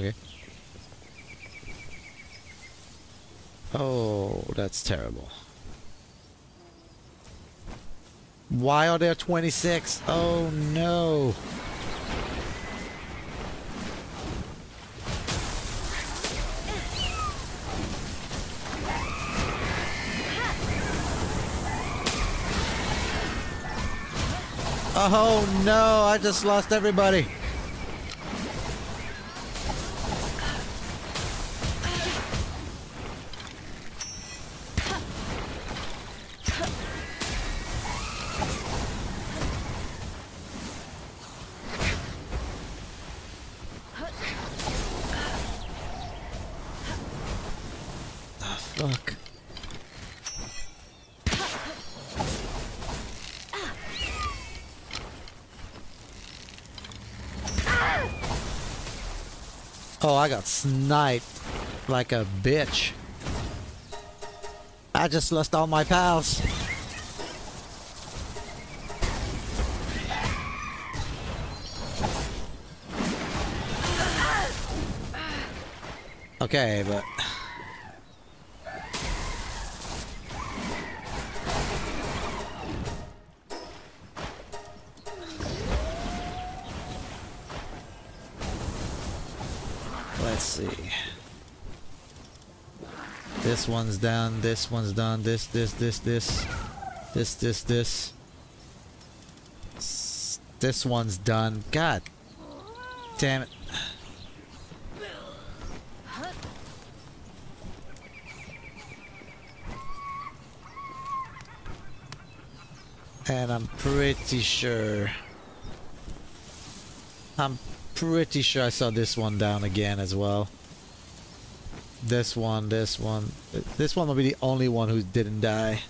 Okay. Oh, that's terrible. Why are there 26? Oh no. Oh no, I just lost everybody. Fuck. Oh, I got sniped like a bitch. I just lost all my pals. Okay, but let's see. This one's done, this one's done, this, this, this, this, this, this, this. This one's done. God damn it. And I'm pretty sure. I'm pretty sure I saw this one down again as well. This one, this one. This one will be the only one who didn't die.